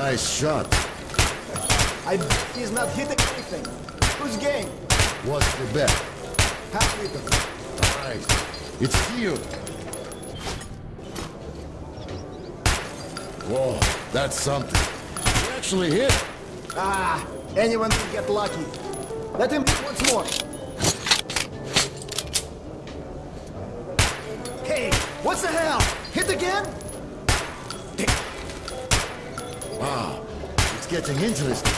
Nice shot. I bet he's not hitting anything. Who's game? What's the bet? Half liter. Right. It's here. Whoa, that's something. He actually hit. Ah, anyone can get lucky. Let him hit once more. Hey, what's the hell? Hit again? Getting interesting.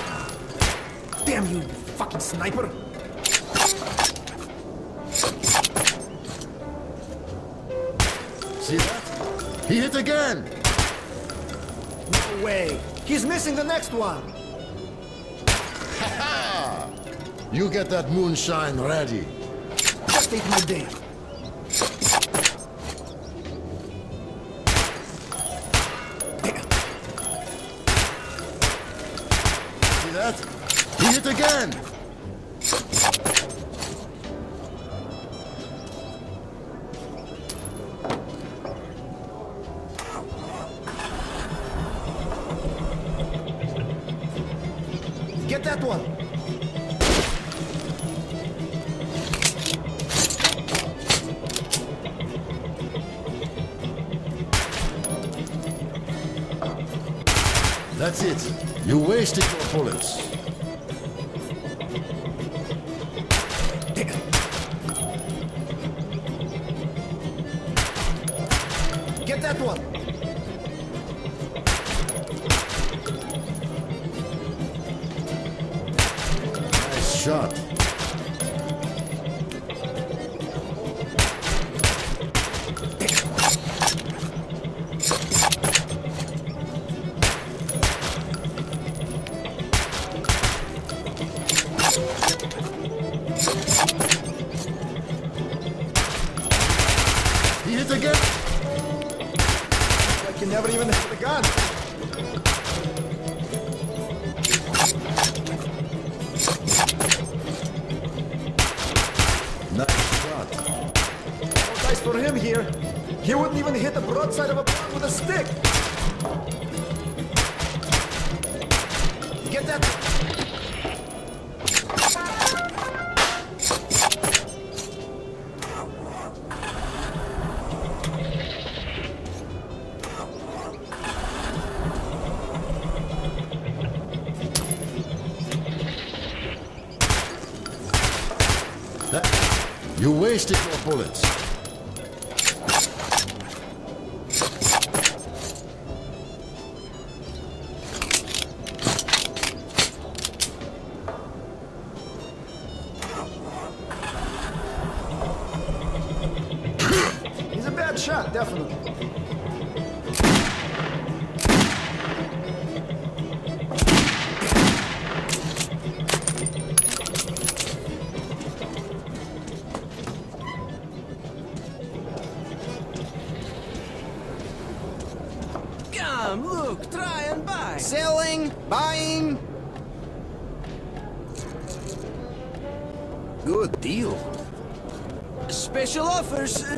Damn you, fucking sniper. See that? He hit again. No way. He's missing the next one. Ha! You get that moonshine ready. Just ate my day. See that? He hit again. Get that one. That's it. You wasted your bullets. Get that one. Nice shot. He hit again. Like you never even hit the gun. Nice for him here. He wouldn't even hit the broadside of a with a stick. That- You wasted your bullets. He's a bad shot, definitely. Come, look, try and buy. Selling, buying. Good deal. Special offers, uh,